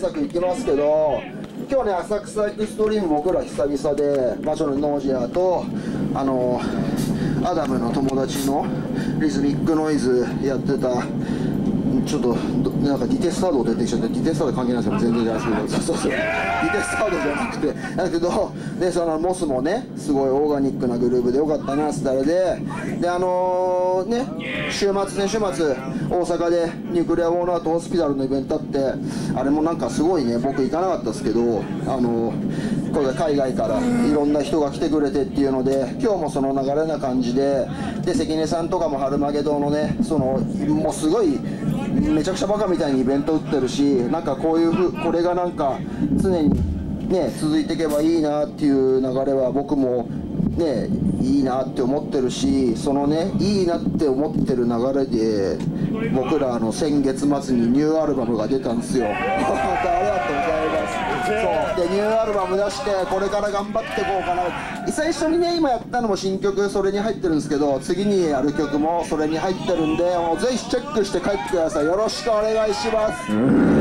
サクサクいきますけど、今日ね、浅草エクストリーム、僕ら久々で、まあ、ちょっとノージアと、あの、アダムの友達のリズミックノイズやってた、ちょっとどなんかディテスタード出てきちゃってディテスタード関係ないですよ全然じゃないですけど。そうそうそう。ディテスタードじゃなくて。だけどでそのモスもねすごいオーガニックなグループでよかったなっつったらでであのーね週末ね週末大阪でニュークレアウォーナーとホスピタルのイベントあってあれもなんかすごいね僕行かなかったですけどあのこれ海外からいろんな人が来てくれてっていうので今日もその流れな感じでで関根さんとかも春マゲドのねそのもうすごいめちゃくちゃバカみたいにイベント打ってるしなんかこういうふこれがなんか常にね続いていけばいいなっていう流れは僕もねいいなって思ってるしそのねいいなって思ってる流れで僕らあの先月末にニューアルバムが出たんですよ。ありがとうございます。そう。でニューアルバム出してこれから頑張っていこうかな。最初にね今やったのも新曲それに入ってるんですけど次にやる曲もそれに入ってるんでもうぜひチェックして帰ってください。よろしくお願いします「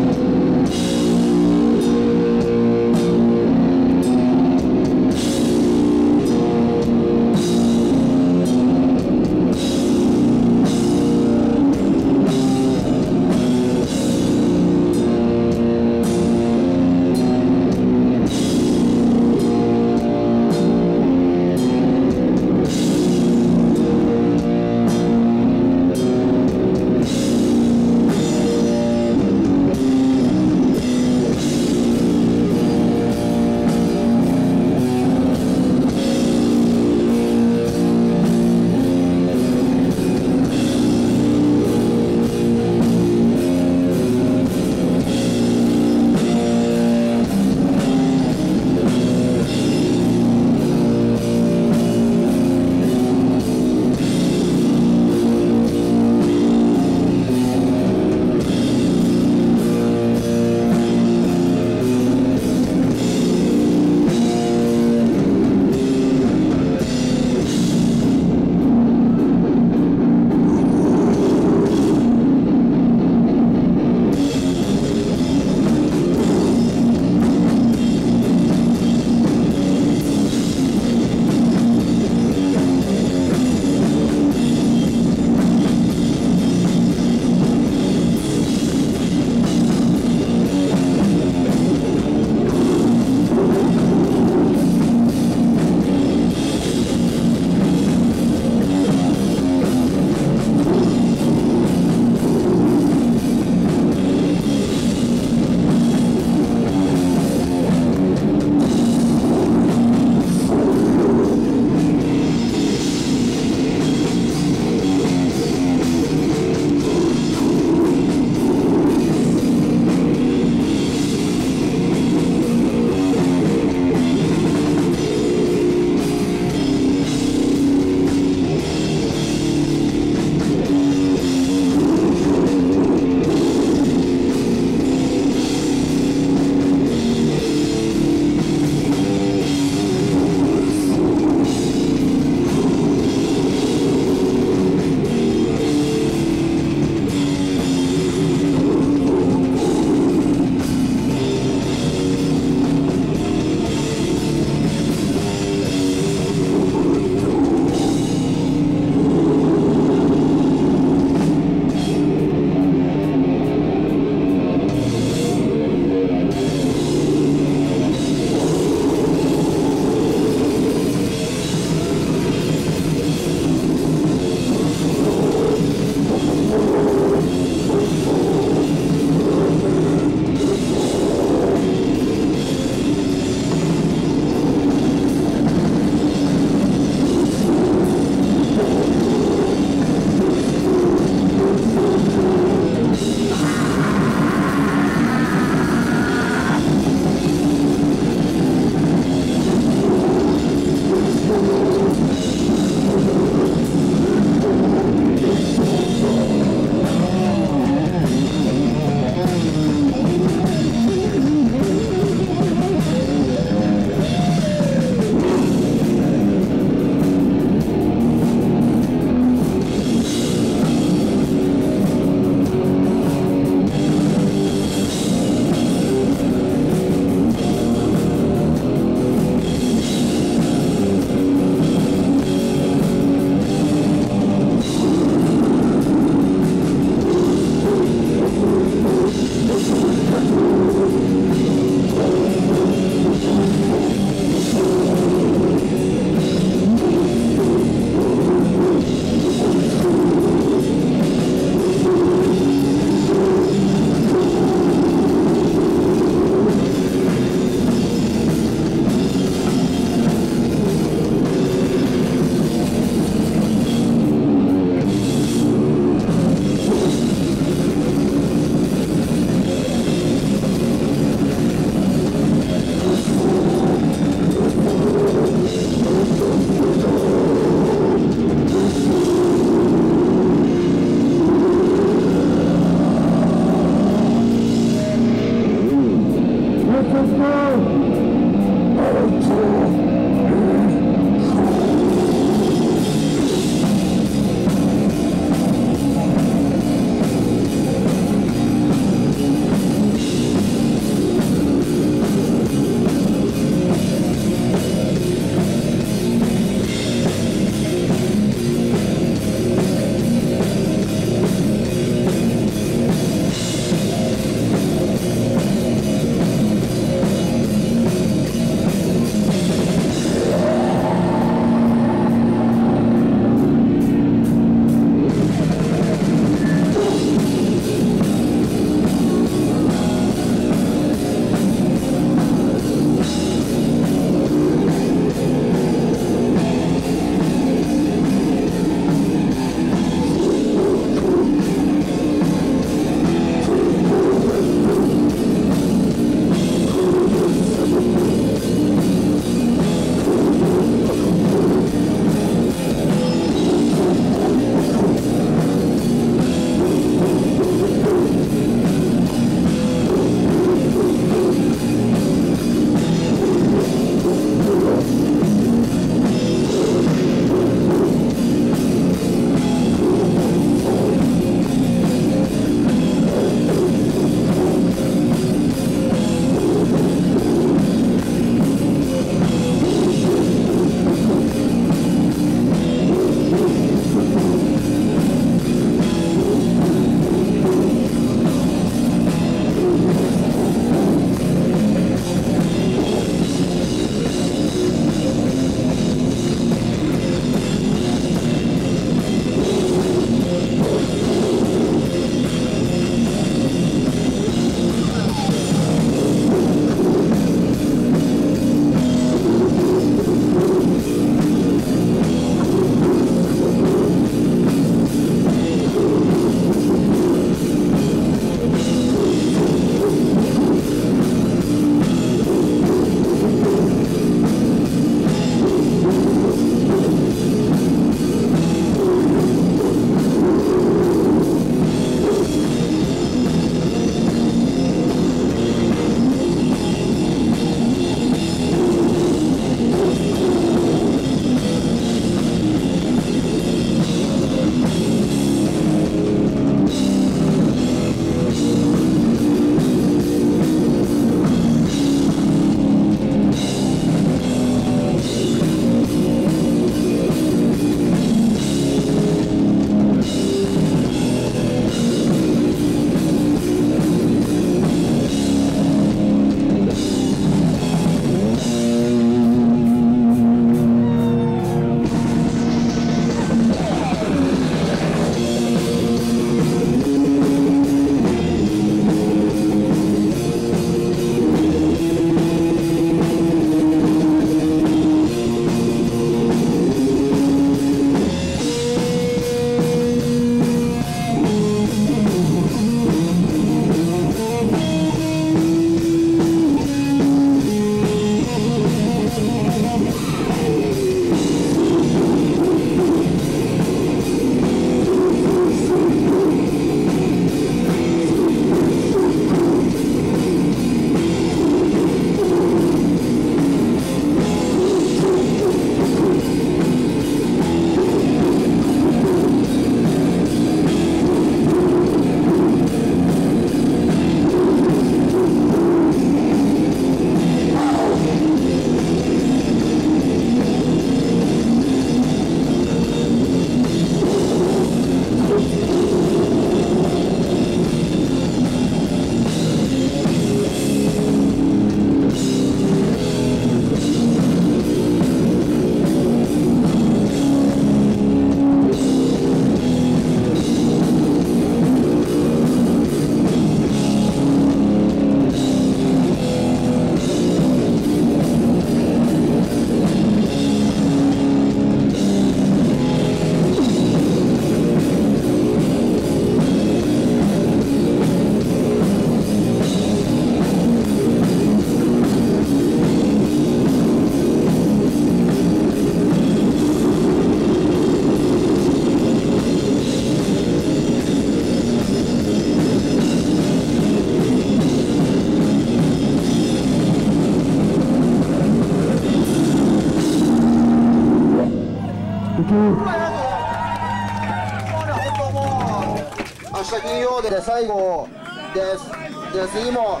最後です。で次も。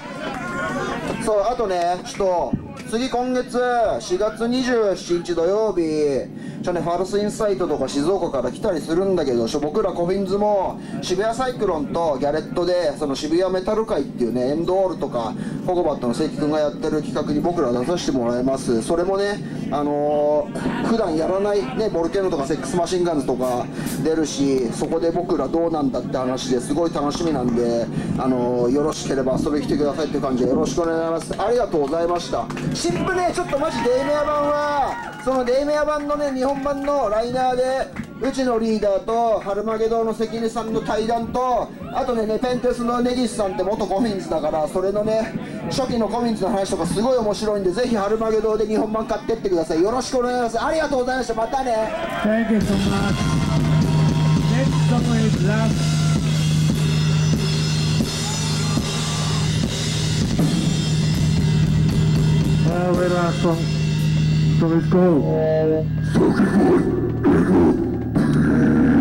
そうあとねちょっと次今月4月27日土曜日。ちょねファルスインサイトとか静岡から来たりするんだけど僕らコフィンズも渋谷サイクロンとギャレットでその渋谷メタル会っていうねエンドオールとかココバットの関君がやってる企画に僕ら出させてもらいます。それもねあのー、普段やらないねボルケーノとかセックスマシンガンズとか出るしそこで僕らどうなんだって話ですごい楽しみなんであのー、よろしければ遊びに来てくださいっていう感じでよろしくお願いします。ありがとうございました。新婦ねちょっとマジデイメア版はそのデイメア版のね日本版のライナーでうちのリーダーとハルマゲドウの関根さんの対談とあとねネペンテスのネギスさんって元コミンズだからそれのね初期のコミンズの話とかすごい面白いんでぜひハルマゲドウで日本版買ってってくださいよろしくお願いしますありがとうございましたまたね Thank you so much. Next song is last. Uh, very last song. So let's go. Música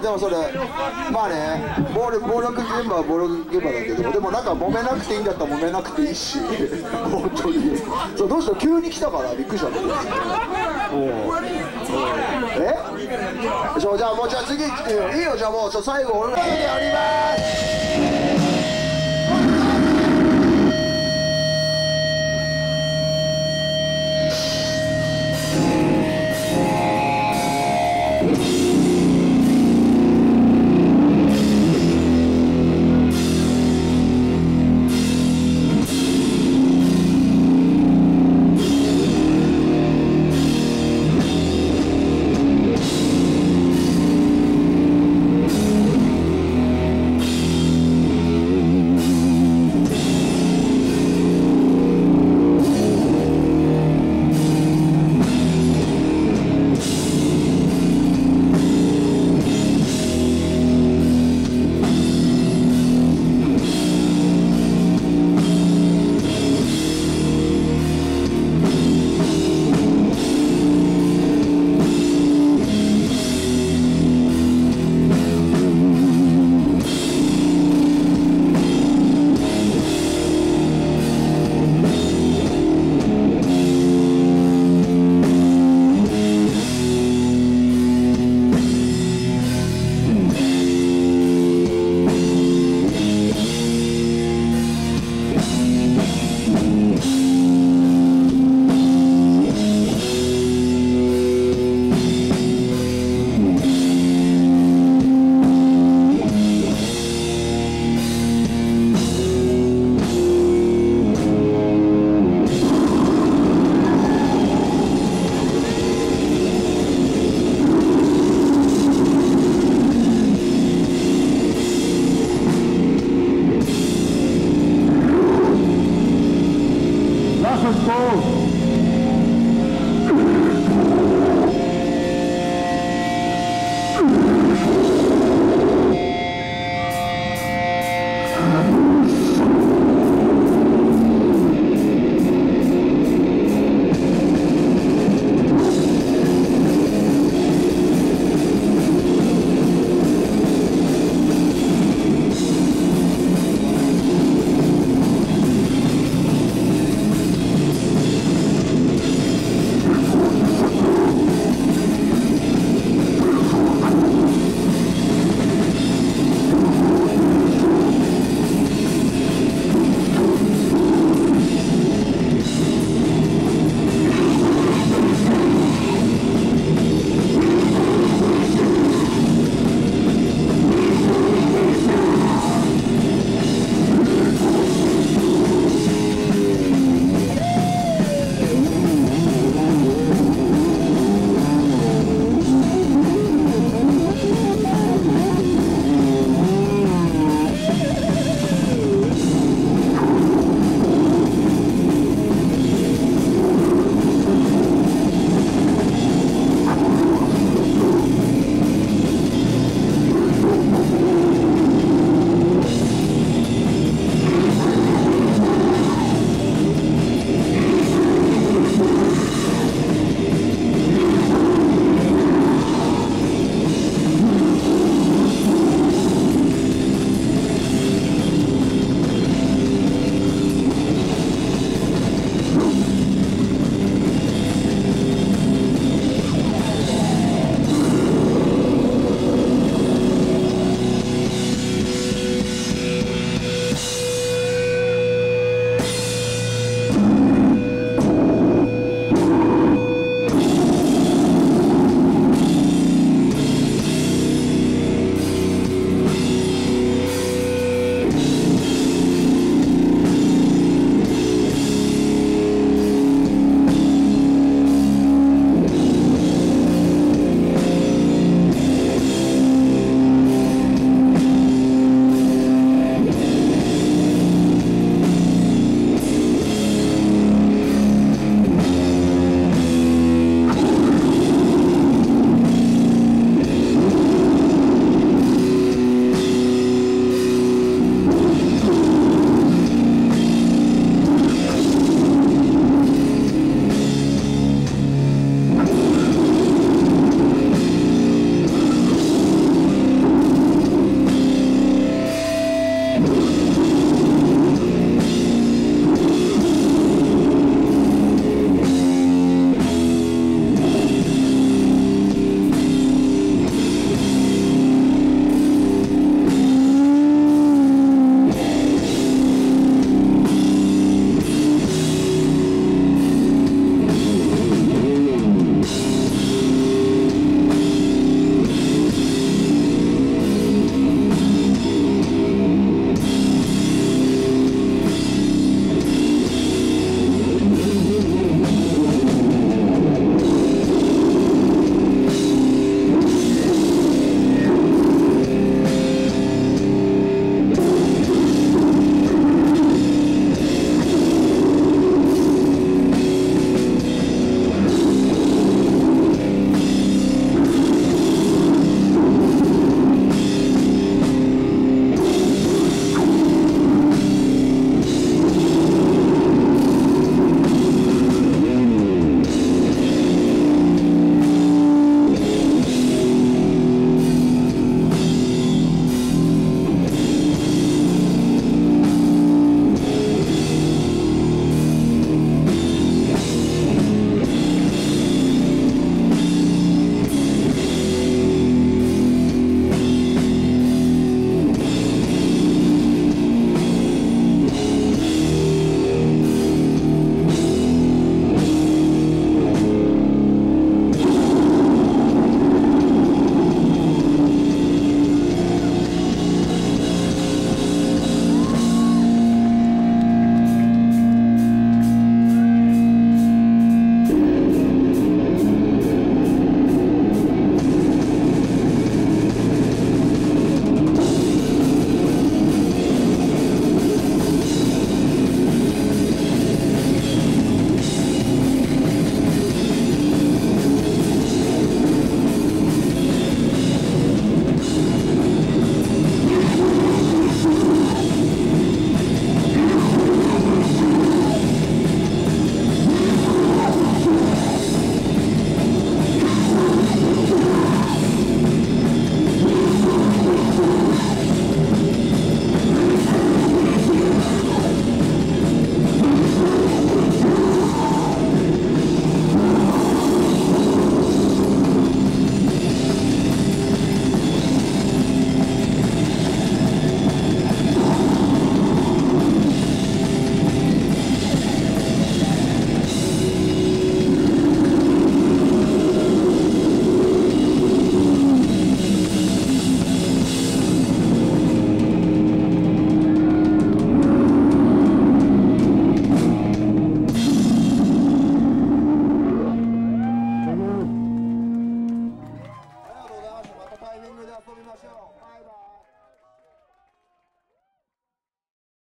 でもそれまあね暴力暴力現場は暴力現場だけどでもなんか揉めなくていいんだったら揉めなくていいし本当に。そうどうした？急に来たから？びっくりしたんだけどえ？そうじゃあもうじゃあ次いいよ。じゃあもう最後俺らでやります